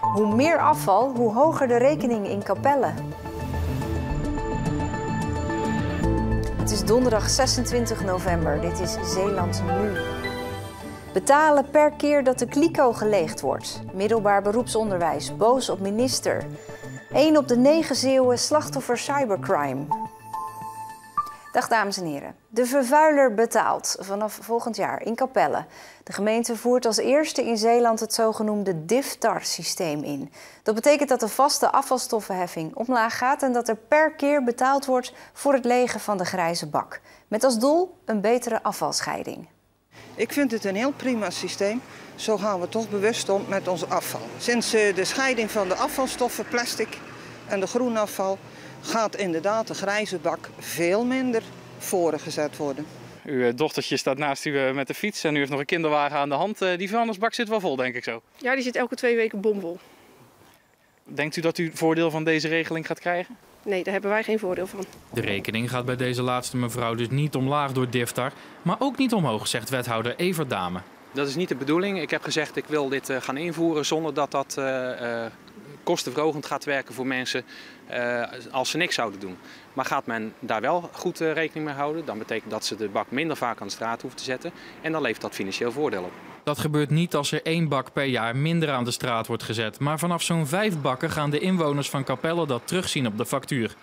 Hoe meer afval, hoe hoger de rekening in Capelle. Het is donderdag 26 november. Dit is Zeeland nu. Betalen per keer dat de kliko geleegd wordt. Middelbaar beroepsonderwijs boos op minister. 1 op de 9 Zeeuwen slachtoffer cybercrime. Dag dames en heren. De vervuiler betaalt vanaf volgend jaar in Capelle. De gemeente voert als eerste in Zeeland het zogenoemde DIFTAR-systeem in. Dat betekent dat de vaste afvalstoffenheffing omlaag gaat en dat er per keer betaald wordt voor het legen van de grijze bak. Met als doel een betere afvalscheiding. Ik vind het een heel prima systeem. Zo gaan we toch bewust om met ons afval. Sinds eh, de scheiding van de afvalstoffen, plastic en de groenafval, gaat inderdaad de grijze bak veel minder voorgezet worden. Uw eh, dochtertje staat naast u eh, met de fiets en u heeft nog een kinderwagen aan de hand. Die vuilnisbak zit wel vol, denk ik zo. Ja, die zit elke twee weken bomvol. Denkt u dat u voordeel van deze regeling gaat krijgen? Nee, daar hebben wij geen voordeel van. De rekening gaat bij deze laatste mevrouw dus niet omlaag door Diftar, maar ook niet omhoog, zegt wethouder Evert Dame. Dat is niet de bedoeling. Ik heb gezegd ik wil dit gaan invoeren zonder dat dat uh, kostenverhogend gaat werken voor mensen uh, als ze niks zouden doen. Maar gaat men daar wel goed uh, rekening mee houden, dan betekent dat ze de bak minder vaak aan de straat hoeven te zetten. En dan levert dat financieel voordeel op. Dat gebeurt niet als er één bak per jaar minder aan de straat wordt gezet. Maar vanaf zo'n vijf bakken gaan de inwoners van Capelle dat terugzien op de factuur.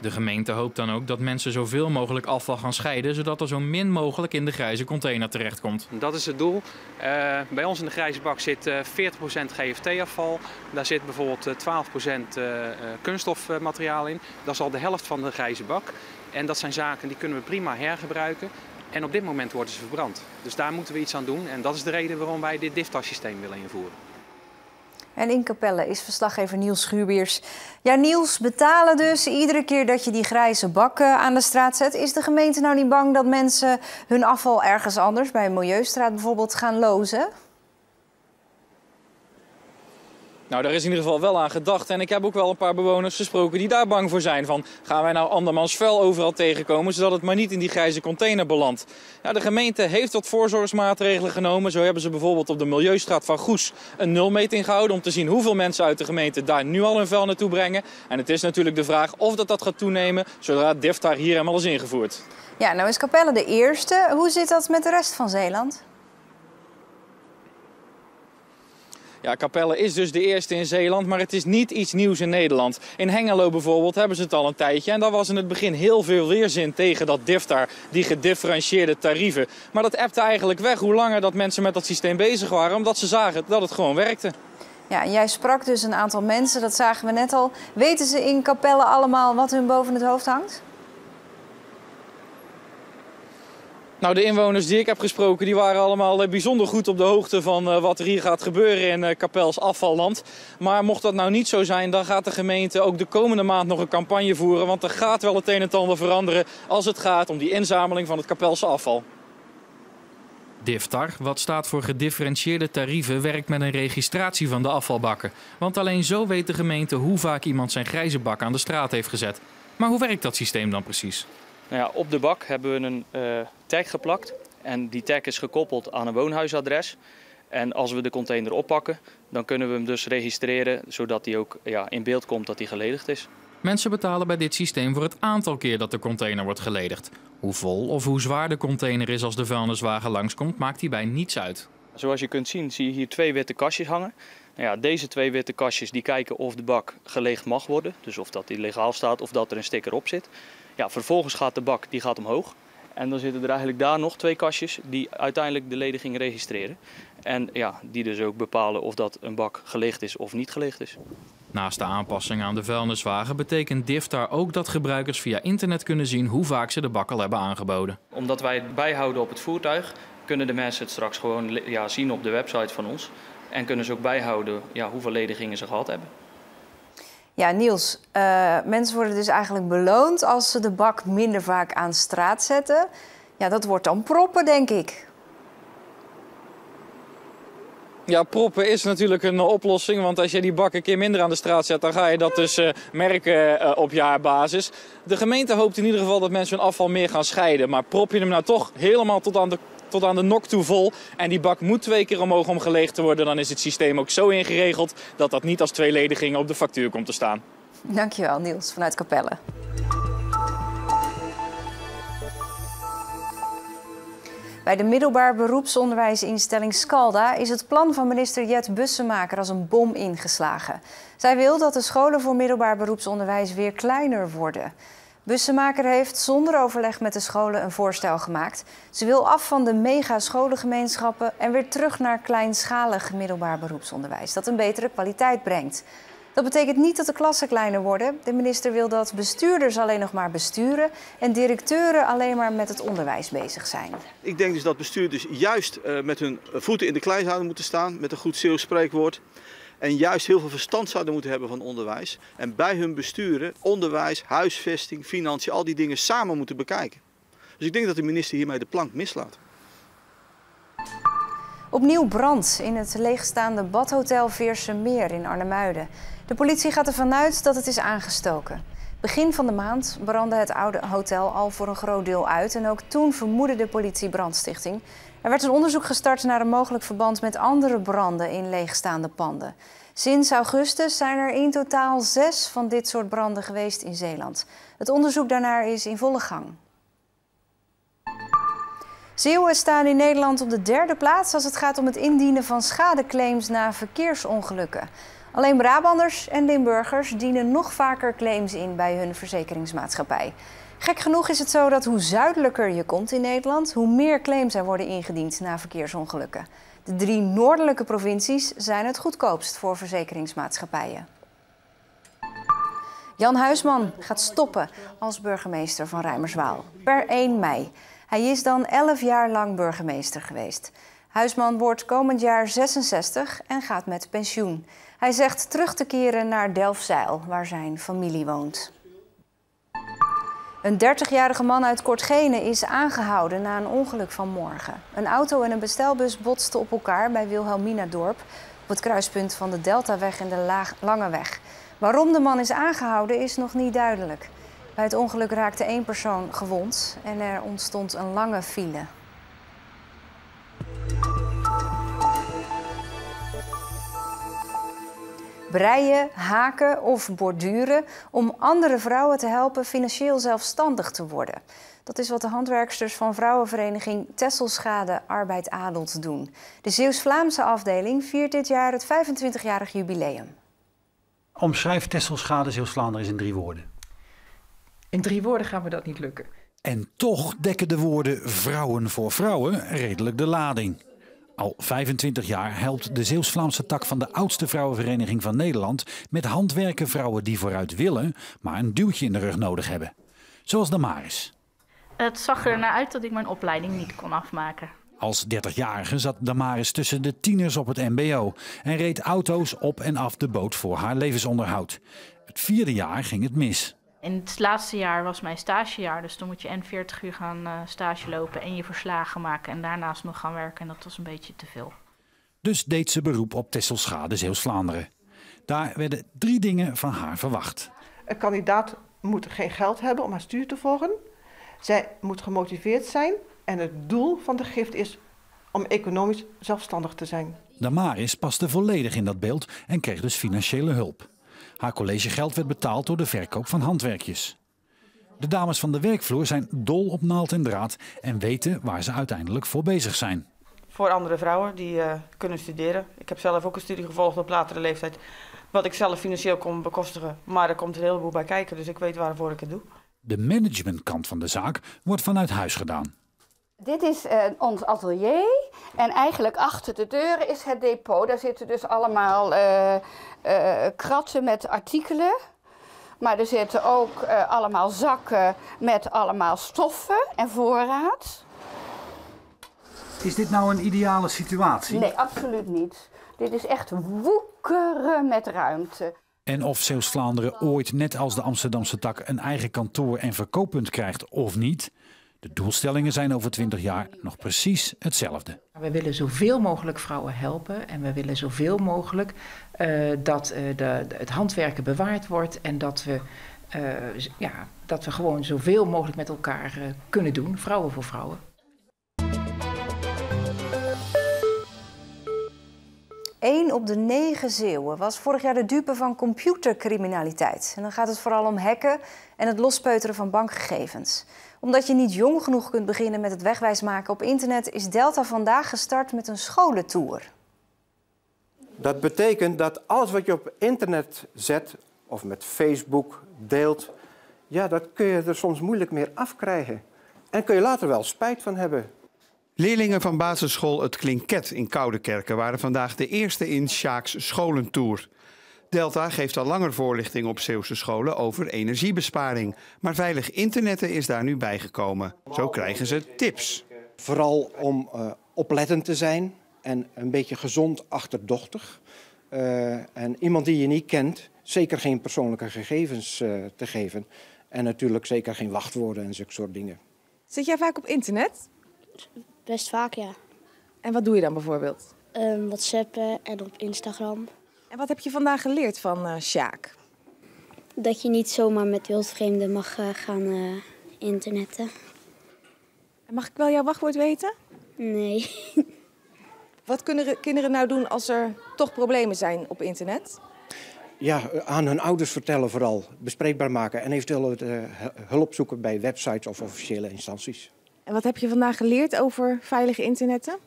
De gemeente hoopt dan ook dat mensen zoveel mogelijk afval gaan scheiden, zodat er zo min mogelijk in de grijze container terechtkomt. Dat is het doel. Uh, bij ons in de grijze bak zit uh, 40% GFT-afval. Daar zit bijvoorbeeld 12% uh, kunststofmateriaal in. Dat is al de helft van de grijze bak. En dat zijn zaken die kunnen we prima hergebruiken. En op dit moment worden ze verbrand. Dus daar moeten we iets aan doen. En dat is de reden waarom wij dit DIFTAS-systeem willen invoeren. En in Capelle is verslaggever Niels Schuurbiers. Ja, Niels, betalen dus iedere keer dat je die grijze bakken aan de straat zet. Is de gemeente nou niet bang dat mensen hun afval ergens anders, bij een milieustraat bijvoorbeeld, gaan lozen? Nou, daar is in ieder geval wel aan gedacht. En ik heb ook wel een paar bewoners gesproken die daar bang voor zijn. Van, gaan wij nou andermans vuil overal tegenkomen, zodat het maar niet in die grijze container belandt. De gemeente heeft wat voorzorgsmaatregelen genomen. Zo hebben ze bijvoorbeeld op de Milieustraat van Goes een nulmeting gehouden... om te zien hoeveel mensen uit de gemeente daar nu al hun vuil naartoe brengen. En het is natuurlijk de vraag of dat, dat gaat toenemen... zodra DIFTAR hier helemaal is ingevoerd. Ja, nou is Capelle de eerste. Hoe zit dat met de rest van Zeeland? Ja, Capelle is dus de eerste in Zeeland, maar het is niet iets nieuws in Nederland. In Hengelo bijvoorbeeld hebben ze het al een tijdje. En daar was in het begin heel veel weerzin tegen dat DIFTAR, die gedifferentieerde tarieven. Maar dat appte eigenlijk weg hoe langer dat mensen met dat systeem bezig waren, omdat ze zagen dat het gewoon werkte. Ja, en jij sprak dus een aantal mensen, dat zagen we net al. Weten ze in Capelle allemaal wat hun boven het hoofd hangt? Nou, de inwoners die ik heb gesproken, die waren allemaal eh, bijzonder goed op de hoogte van uh, wat er hier gaat gebeuren in uh, Kapels afvalland. Maar mocht dat nou niet zo zijn, dan gaat de gemeente ook de komende maand nog een campagne voeren. Want er gaat wel het een en ander veranderen als het gaat om die inzameling van het Kapelse afval. DIFTAR, wat staat voor gedifferentieerde tarieven, werkt met een registratie van de afvalbakken. Want alleen zo weet de gemeente hoe vaak iemand zijn grijze bak aan de straat heeft gezet. Maar hoe werkt dat systeem dan precies? Nou ja, op de bak hebben we een uh, tag geplakt. En die tag is gekoppeld aan een woonhuisadres. En als we de container oppakken, dan kunnen we hem dus registreren, zodat hij ook ja, in beeld komt dat hij geledigd is. Mensen betalen bij dit systeem voor het aantal keer dat de container wordt geledigd. Hoe vol of hoe zwaar de container is als de vuilniswagen langskomt, maakt hierbij niets uit. Zoals je kunt zien, zie je hier twee witte kastjes hangen. Nou ja, deze twee witte kastjes die kijken of de bak geleegd mag worden. Dus of dat die legaal staat of dat er een sticker op zit. Ja, vervolgens gaat de bak die gaat omhoog. En dan zitten er eigenlijk daar nog twee kastjes die uiteindelijk de lediging registreren. En ja, die dus ook bepalen of dat een bak gelicht is of niet gelicht is. Naast de aanpassing aan de vuilniswagen betekent DIFTAR ook dat gebruikers via internet kunnen zien hoe vaak ze de bak al hebben aangeboden. Omdat wij het bijhouden op het voertuig, kunnen de mensen het straks gewoon ja, zien op de website van ons. En kunnen ze ook bijhouden ja, hoeveel ledigingen ze gehad hebben. Ja, Niels, uh, mensen worden dus eigenlijk beloond als ze de bak minder vaak aan straat zetten. Ja, dat wordt dan proppen, denk ik. Ja, proppen is natuurlijk een oplossing. Want als je die bak een keer minder aan de straat zet, dan ga je dat dus uh, merken uh, op jaarbasis. De gemeente hoopt in ieder geval dat mensen hun afval meer gaan scheiden. Maar prop je hem nou toch helemaal tot aan de tot aan de nok toe vol. En die bak moet twee keer omhoog om geleegd te worden. Dan is het systeem ook zo ingeregeld dat dat niet als tweeledigingen op de factuur komt te staan. Dankjewel Niels vanuit Capelle. Bij de middelbaar beroepsonderwijsinstelling Scalda is het plan van minister Jet Bussemaker als een bom ingeslagen. Zij wil dat de scholen voor middelbaar beroepsonderwijs weer kleiner worden. Bussemaker heeft zonder overleg met de scholen een voorstel gemaakt. Ze wil af van de mega-scholengemeenschappen en weer terug naar kleinschalig middelbaar beroepsonderwijs, dat een betere kwaliteit brengt. Dat betekent niet dat de klassen kleiner worden. De minister wil dat bestuurders alleen nog maar besturen en directeuren alleen maar met het onderwijs bezig zijn. Ik denk dus dat bestuurders juist uh, met hun voeten in de klei zouden moeten staan, met een goed Zeeuws spreekwoord. En juist heel veel verstand zouden moeten hebben van onderwijs. En bij hun besturen onderwijs, huisvesting, financiën, al die dingen samen moeten bekijken. Dus ik denk dat de minister hiermee de plank mislaat. Opnieuw brand in het leegstaande badhotel Veerse Meer in Arnhemuiden. De politie gaat ervan uit dat het is aangestoken. Begin van de maand brandde het oude hotel al voor een groot deel uit en ook toen vermoedde de politie brandstichting. Er werd een onderzoek gestart naar een mogelijk verband met andere branden in leegstaande panden. Sinds augustus zijn er in totaal zes van dit soort branden geweest in Zeeland. Het onderzoek daarnaar is in volle gang. Zeeuwen staan in Nederland op de derde plaats als het gaat om het indienen van schadeclaims na verkeersongelukken. Alleen Brabanders en Limburgers dienen nog vaker claims in bij hun verzekeringsmaatschappij. Gek genoeg is het zo dat hoe zuidelijker je komt in Nederland, hoe meer claims er worden ingediend na verkeersongelukken. De drie noordelijke provincies zijn het goedkoopst voor verzekeringsmaatschappijen. Jan Huisman gaat stoppen als burgemeester van Rijmerswaal per 1 mei. Hij is dan 11 jaar lang burgemeester geweest. Huisman wordt komend jaar 66 en gaat met pensioen. Hij zegt terug te keren naar Delfzijl, waar zijn familie woont. Een 30-jarige man uit Kortgene is aangehouden na een ongeluk van morgen. Een auto en een bestelbus botsten op elkaar bij Wilhelmina-dorp... op het kruispunt van de Deltaweg en de Lange Weg. Waarom de man is aangehouden is nog niet duidelijk. Bij het ongeluk raakte één persoon gewond en er ontstond een lange file. Breien, haken of borduren om andere vrouwen te helpen financieel zelfstandig te worden. Dat is wat de handwerksters van vrouwenvereniging Tesselschade Arbeid Adelt doen. De Zeeuws-Vlaamse afdeling viert dit jaar het 25-jarig jubileum. Omschrijf Tesselschade Zeeuws-Vlaanderen eens in drie woorden. In drie woorden gaan we dat niet lukken. En toch dekken de woorden vrouwen voor vrouwen redelijk de lading. Al 25 jaar helpt de Zeeuws-Vlaamse tak van de oudste vrouwenvereniging van Nederland met handwerken vrouwen die vooruit willen, maar een duwtje in de rug nodig hebben. Zoals de Maris. Het zag er naar uit dat ik mijn opleiding niet kon afmaken. Als 30-jarige zat Damaris tussen de tieners op het MBO en reed auto's op en af de boot voor haar levensonderhoud. Het vierde jaar ging het mis. In het laatste jaar was mijn stagejaar, dus dan moet je en 40 uur gaan uh, stage lopen en je verslagen maken en daarnaast nog gaan werken. En dat was een beetje te veel. Dus deed ze beroep op Tesselschade Zeeuws-Vlaanderen. Daar werden drie dingen van haar verwacht. Een kandidaat moet geen geld hebben om haar stuur te volgen. Zij moet gemotiveerd zijn en het doel van de gift is om economisch zelfstandig te zijn. Damaris paste volledig in dat beeld en kreeg dus financiële hulp. Haar collegegeld werd betaald door de verkoop van handwerkjes. De dames van de werkvloer zijn dol op naald en draad en weten waar ze uiteindelijk voor bezig zijn. Voor andere vrouwen die uh, kunnen studeren. Ik heb zelf ook een studie gevolgd op latere leeftijd. Wat ik zelf financieel kon bekostigen. Maar er komt een heleboel bij kijken, dus ik weet waarvoor ik het doe. De managementkant van de zaak wordt vanuit huis gedaan. Dit is uh, ons atelier en eigenlijk achter de deuren is het depot. Daar zitten dus allemaal uh, uh, kratten met artikelen. Maar er zitten ook allemaal zakken met allemaal stoffen en voorraad. Is dit nou een ideale situatie? Nee, absoluut niet. Dit is echt woekeren met ruimte. En of Zeeuws-Vlaanderen ooit, net als de Amsterdamse tak, een eigen kantoor en verkooppunt krijgt of niet... De doelstellingen zijn over 20 jaar nog precies hetzelfde. We willen zoveel mogelijk vrouwen helpen en we willen zoveel mogelijk uh, dat uh, de, het handwerken bewaard wordt en dat we, uh, ja, dat we gewoon zoveel mogelijk met elkaar kunnen doen, vrouwen voor vrouwen. Één op de negen Zeeuwen was vorig jaar de dupe van computercriminaliteit. En dan gaat het vooral om hacken en het lospeuteren van bankgegevens. Omdat je niet jong genoeg kunt beginnen met het wegwijs maken op internet, is Delta vandaag gestart met een scholentour. Dat betekent dat alles wat je op internet zet of met Facebook deelt, ja, dat kun je er soms moeilijk meer afkrijgen. En kun je later wel spijt van hebben. Leerlingen van basisschool Het Klinket in Koudekerken waren vandaag de eerste in Sjaaks scholentour. Delta geeft al langer voorlichting op Zeeuwse scholen over energiebesparing. Maar veilig internetten is daar nu bijgekomen. Zo krijgen ze tips. Vooral om uh, oplettend te zijn en een beetje gezond achterdochtig. Uh, en iemand die je niet kent, zeker geen persoonlijke gegevens uh, te geven. En natuurlijk zeker geen wachtwoorden en zulke soort dingen. Zit jij vaak op internet? Best vaak, ja. En wat doe je dan bijvoorbeeld? Um, WhatsAppen en op Instagram. En wat heb je vandaag geleerd van uh, Sjaak? Dat je niet zomaar met wildvreemden mag uh, gaan uh, internetten. En mag ik wel jouw wachtwoord weten? Nee. wat kunnen kinderen nou doen als er toch problemen zijn op internet? Ja, aan hun ouders vertellen vooral. Bespreekbaar maken en eventueel hulp zoeken bij websites of officiële instanties. En wat heb je vandaag geleerd over veilige internetten?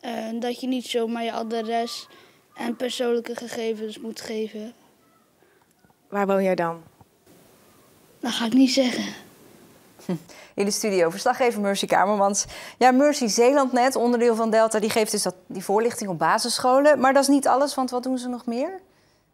Uh, dat je niet zomaar je adres en persoonlijke gegevens moet geven. Waar woon jij dan? Dat ga ik niet zeggen. In de studio verslaggever Mercy Kamermans. Ja, Mercy Zeelandnet, onderdeel van Delta, die geeft dus dat, die voorlichting op basisscholen. Maar dat is niet alles, want wat doen ze nog meer?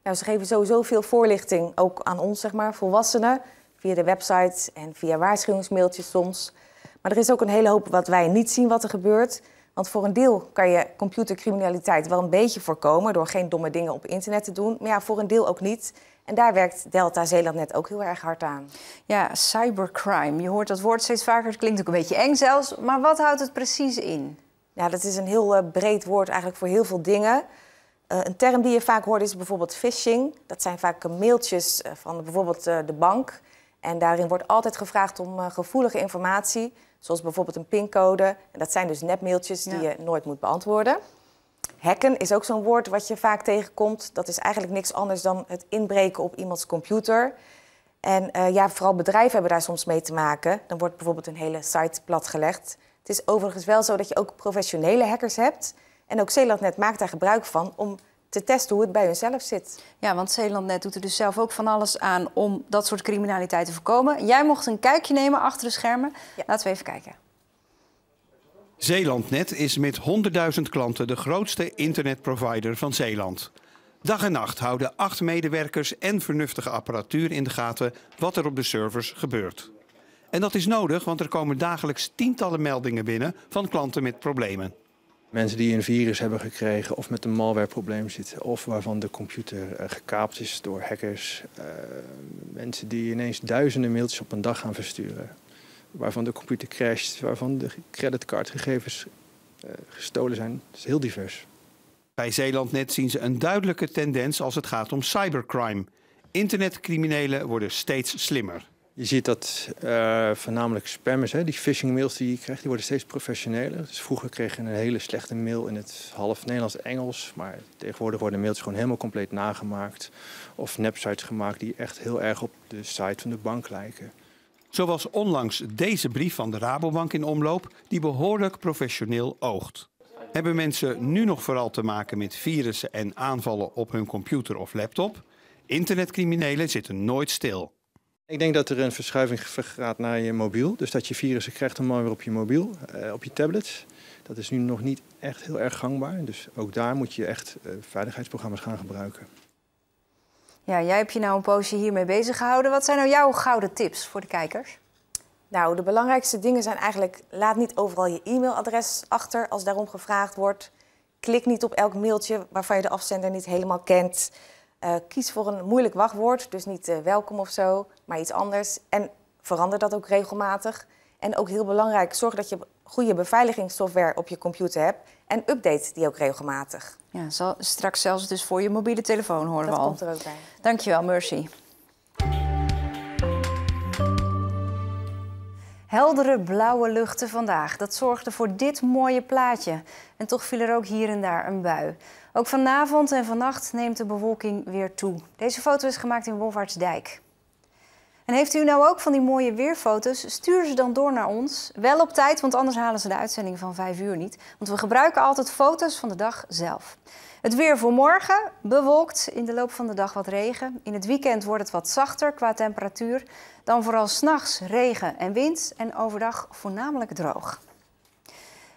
Nou, ze geven sowieso veel voorlichting, ook aan ons, zeg maar, volwassenen. Via de website en via waarschuwingsmailtjes soms. Maar er is ook een hele hoop wat wij niet zien wat er gebeurt. Want voor een deel kan je computercriminaliteit wel een beetje voorkomen door geen domme dingen op internet te doen. Maar ja, voor een deel ook niet. En daar werkt Delta Zeeland net ook heel erg hard aan. Ja, cybercrime. Je hoort dat woord steeds vaker. Het klinkt ook een beetje eng zelfs. Maar wat houdt het precies in? Ja, dat is een heel uh, breed woord eigenlijk voor heel veel dingen. Uh, een term die je vaak hoort is bijvoorbeeld phishing. Dat zijn vaak mailtjes van bijvoorbeeld uh, de bank. En daarin wordt altijd gevraagd om gevoelige informatie. Zoals bijvoorbeeld een pincode. En dat zijn dus nepmailtjes die ja. je nooit moet beantwoorden. Hacken is ook zo'n woord wat je vaak tegenkomt. Dat is eigenlijk niks anders dan het inbreken op iemands computer. En uh, ja, vooral bedrijven hebben daar soms mee te maken. Dan wordt bijvoorbeeld een hele site platgelegd. Het is overigens wel zo dat je ook professionele hackers hebt. En ook Zeelandnet maakt daar gebruik van om te testen hoe het bij hunzelf zit. Ja, want Zeelandnet doet er dus zelf ook van alles aan om dat soort criminaliteit te voorkomen. Jij mocht een kijkje nemen achter de schermen. Ja. Laten we even kijken. Zeelandnet is met 100.000 klanten de grootste internetprovider van Zeeland. Dag en nacht houden acht medewerkers en vernuftige apparatuur in de gaten wat er op de servers gebeurt. En dat is nodig, want er komen dagelijks tientallen meldingen binnen van klanten met problemen. Mensen die een virus hebben gekregen of met een malwareprobleem zitten, of waarvan de computer uh, gekaapt is door hackers. Uh, mensen die ineens duizenden mailtjes op een dag gaan versturen, waarvan de computer crasht, waarvan de creditcardgegevens uh, gestolen zijn. Het is heel divers. Bij Zeelandnet zien ze een duidelijke tendens als het gaat om cybercrime. Internetcriminelen worden steeds slimmer. Je ziet dat uh, voornamelijk spammers, hè, die phishing mails die je krijgt, die worden steeds professioneler. Dus vroeger kreeg je een hele slechte mail in het half Nederlands-Engels. Maar tegenwoordig worden mails gewoon helemaal compleet nagemaakt. Of nepsites gemaakt die echt heel erg op de site van de bank lijken. Zoals onlangs deze brief van de Rabobank in omloop, die behoorlijk professioneel oogt. Hebben mensen nu nog vooral te maken met virussen en aanvallen op hun computer of laptop? Internetcriminelen zitten nooit stil. Ik denk dat er een verschuiving gaat naar je mobiel. Dus dat je virussen krijgt dan maar weer op je mobiel, uh, op je tablets. Dat is nu nog niet echt heel erg gangbaar. Dus ook daar moet je echt uh, veiligheidsprogramma's gaan gebruiken. Ja, jij hebt je nou een poosje hiermee bezig gehouden. Wat zijn nou jouw gouden tips voor de kijkers? Nou, de belangrijkste dingen zijn eigenlijk... laat niet overal je e-mailadres achter als daarom gevraagd wordt. Klik niet op elk mailtje waarvan je de afzender niet helemaal kent. Uh, kies voor een moeilijk wachtwoord, dus niet uh, welkom of zo, maar iets anders. En verander dat ook regelmatig. En ook heel belangrijk, zorg dat je goede beveiligingssoftware op je computer hebt. En update die ook regelmatig. Ja, zal straks zelfs dus voor je mobiele telefoon horen dat we al. komt er ook bij. Dankjewel, Mercy. Heldere blauwe luchten vandaag. Dat zorgde voor dit mooie plaatje. En toch viel er ook hier en daar een bui. Ook vanavond en vannacht neemt de bewolking weer toe. Deze foto is gemaakt in Wolvaartsdijk. En heeft u nou ook van die mooie weerfoto's? Stuur ze dan door naar ons. Wel op tijd, want anders halen ze de uitzending van 5 uur niet. Want we gebruiken altijd foto's van de dag zelf. Het weer voor morgen, bewolkt, in de loop van de dag wat regen. In het weekend wordt het wat zachter qua temperatuur. Dan vooral s'nachts regen en wind en overdag voornamelijk droog.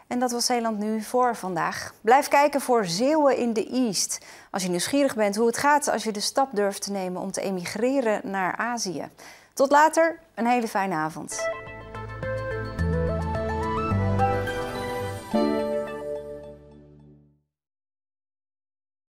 En dat was Zeeland nu voor vandaag. Blijf kijken voor Zeeuwen in de East. Als je nieuwsgierig bent hoe het gaat als je de stap durft te nemen om te emigreren naar Azië. Tot later, een hele fijne avond.